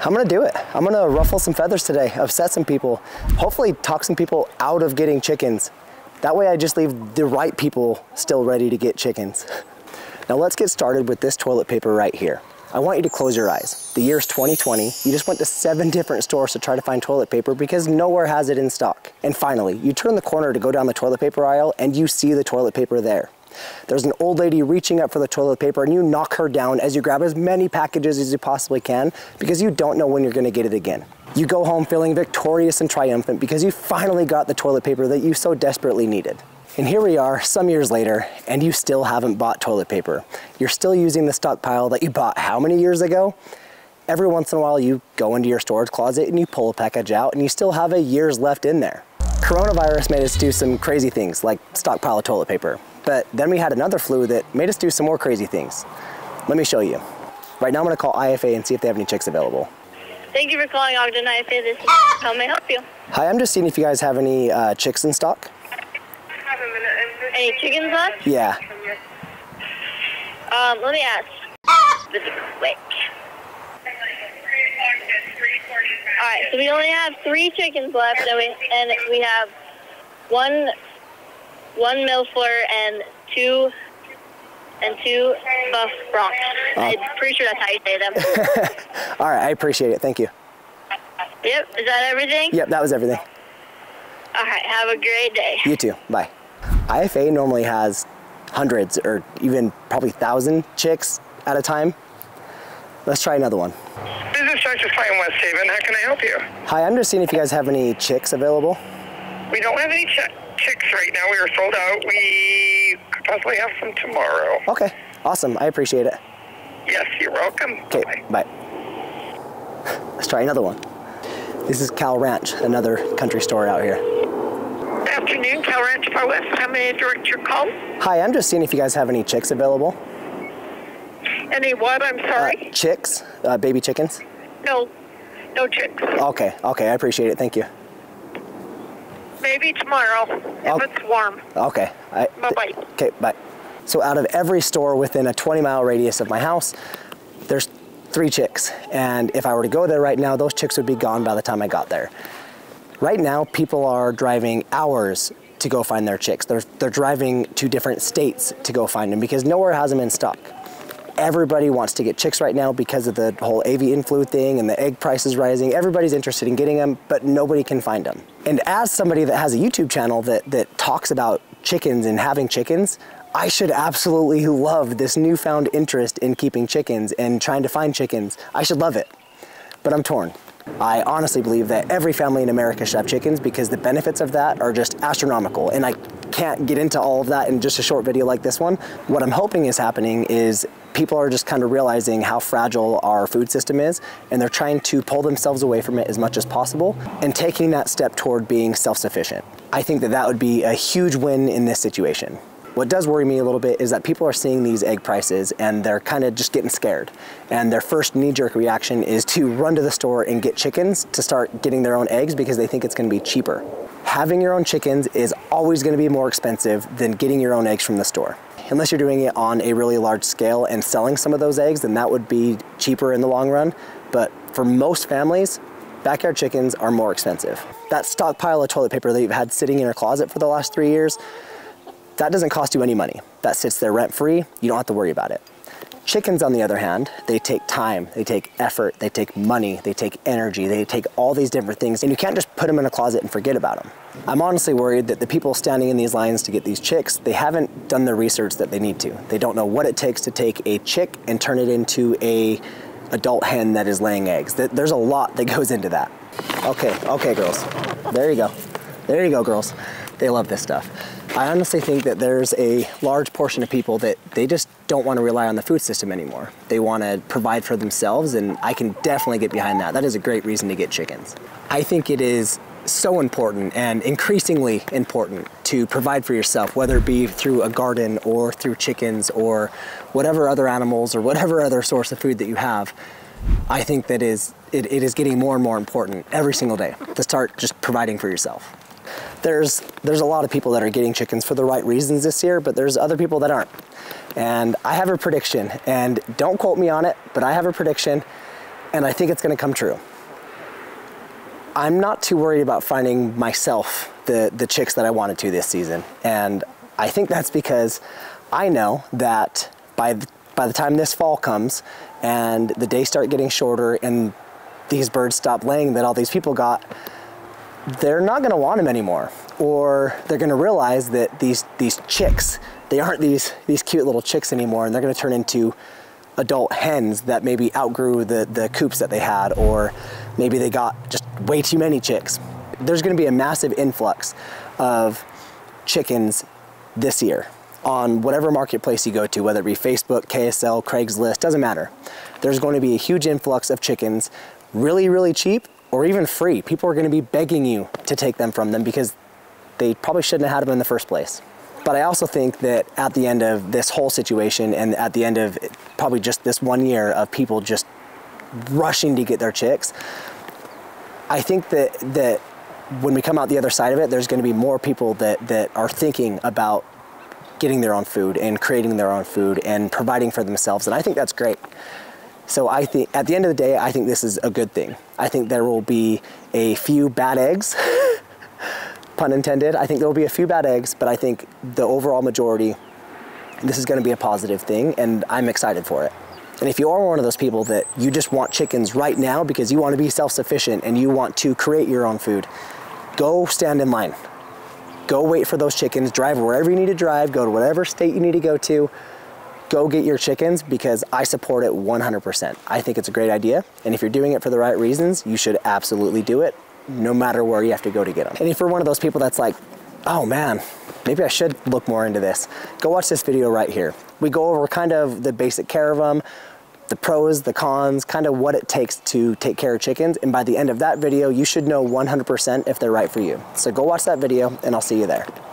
I'm gonna do it. I'm gonna ruffle some feathers today, upset some people, hopefully talk some people out of getting chickens. That way I just leave the right people still ready to get chickens. Now let's get started with this toilet paper right here. I want you to close your eyes. The year's 2020. You just went to seven different stores to try to find toilet paper because nowhere has it in stock. And finally, you turn the corner to go down the toilet paper aisle and you see the toilet paper there. There's an old lady reaching up for the toilet paper and you knock her down as you grab as many packages as you possibly can because you don't know when you're gonna get it again. You go home feeling victorious and triumphant because you finally got the toilet paper that you so desperately needed. And here we are some years later and you still haven't bought toilet paper. You're still using the stockpile that you bought how many years ago? Every once in a while you go into your storage closet and you pull a package out and you still have a year's left in there. Coronavirus made us do some crazy things like stockpile toilet paper. But then we had another flu that made us do some more crazy things. Let me show you. Right now I'm gonna call IFA and see if they have any chicks available. Thank you for calling Ogden IFA. This is how may I help you? Hi, I'm just seeing if you guys have any uh, chicks in stock. Any chickens left? Yeah. Um, let me ask. This is quick. Alright, so we only have three chickens left and we and we have one one milfoil and two and two buff broncs. Ah. I'm pretty sure that's how you say them. All right, I appreciate it. Thank you. yep, is that everything? Yep, that was everything. Alright, have a great day. You too. Bye. IFA normally has hundreds or even probably thousand chicks at a time. Let's try another one. Business Tractor Supply in West Haven. How can I help you? Hi, I'm just seeing if you guys have any chicks available. We don't have any ch- chicks right now. We are sold out. We could possibly have some tomorrow. Okay, awesome. I appreciate it. Yes, you're welcome. Okay, Bye. bye. Let's try another one. This is Cal Ranch, another country store out here. Good Afternoon, Cal Ranch Farr West. How may I direct your call? Hi, I'm just seeing if you guys have any chicks available. Any what? I'm Uh, sorry. chicks, uh, baby chickens. no, no chicks. Okay, okay, I appreciate it. Thank you. Maybe tomorrow if it's warm. Okay. I, Bye bye. Okay, bye. So out of every store within a 20 mile radius of my house, there's three chicks. And if I were to go there right now, those chicks would be gone by the time I got there. Right now, people are driving hours to go find their chicks. They're, they're driving to different states to go find them because nowhere has them in stock. Everybody wants to get chicks right now because of the whole avian flu thing and the egg prices rising. Everybody's interested in getting them, but nobody can find them. And as somebody that has a YouTube channel that, that talks about chickens and having chickens, I should absolutely love this newfound interest in keeping chickens and trying to find chickens. I should love it, but I'm torn. I honestly believe that every family in America should have chickens because the benefits of that are just astronomical. And I can't get into all of that in just a short video like this one. What I'm hoping is happening is people are just kind of realizing how fragile our food system is and they're trying to pull themselves away from it as much as possible and taking that step toward being self-sufficient. I think that that would be a huge win in this situation. What does worry me a little bit is that people are seeing these egg prices and they're kind of just getting scared. And their first knee jerk reaction is to run to the store and get chickens to start getting their own eggs because they think it's going to be cheaper. Having your own chickens is always going to be more expensive than getting your own eggs from the store. Unless you're doing it on a really large scale and selling some of those eggs, then that would be cheaper in the long run. But for most families, backyard chickens are more expensive. That stockpile of toilet paper that you've had sitting in your closet for the last three years, that doesn't cost you any money. That sits there rent free. You don't have to worry about it. Chickens, on the other hand, they take time, they take effort, they take money, they take energy, they take all these different things, and you can't just put them in a closet and forget about them. I'm honestly worried that the people standing in these lines to get these chicks, they haven't done the research that they need to. They don't know what it takes to take a chick and turn it into a adult hen that is laying eggs. There's a lot that goes into that. Okay, okay, girls. There you go. There you go, girls. They love this stuff. I honestly think that there's a large portion of people that they just don't want to rely on the food system anymore. They want to provide for themselves, and I can definitely get behind that. That is a great reason to get chickens. I think it is so important and increasingly important to provide for yourself, whether it be through a garden or through chickens or whatever other animals or whatever other source of food that you have. I think that is it, it is getting more and more important every single day to start just providing for yourself. There's there's a lot of people that are getting chickens for the right reasons this year, but there's other people that aren't. And I have a prediction, and don't quote me on it, but I have a prediction and I think it's going to come true. I'm not too worried about finding myself the, the chicks that I wanted to this season. And I think that's because I know that by the, by the time this fall comes and the days start getting shorter and these birds stop laying that all these people got, they're not going to want them anymore. Or they're going to realize that these, these chicks, they aren't these, these cute little chicks anymore and they're going to turn into adult hens that maybe outgrew the, the coops that they had, or maybe they got just way too many chicks. There's gonna be a massive influx of chickens this year on whatever marketplace you go to, whether it be Facebook, KSL, Craigslist, doesn't matter. There's going to be a huge influx of chickens, really, really cheap or even free. People are going to be begging you to take them from them because they probably shouldn't have had them in the first place. But I also think that at the end of this whole situation and at the end of probably just this one year of people just rushing to get their chicks, I think that that when we come out the other side of it, there's going to be more people that that are thinking about getting their own food and creating their own food and providing for themselves, and I think that's great. So I think at the end of the day, I think this is a good thing. I think there will be a few bad eggs pun intended. I think there will be a few bad eggs, but I think the overall majority, this is going to be a positive thing, and I'm excited for it. And if you are one of those people that you just want chickens right now because you want to be self sufficient and you want to create your own food, go stand in line. Go wait for those chickens, drive wherever you need to drive, go to whatever state you need to go to. Go get your chickens because I support it 100%. I think it's a great idea. And if you're doing it for the right reasons, you should absolutely do it no matter where you have to go to get them. And if you're one of those people that's like, oh man, maybe I should look more into this, go watch this video right here. We go over kind of the basic care of them, the pros, the cons, kind of what it takes to take care of chickens. And by the end of that video, you should know 100% if they're right for you. So go watch that video and I'll see you there.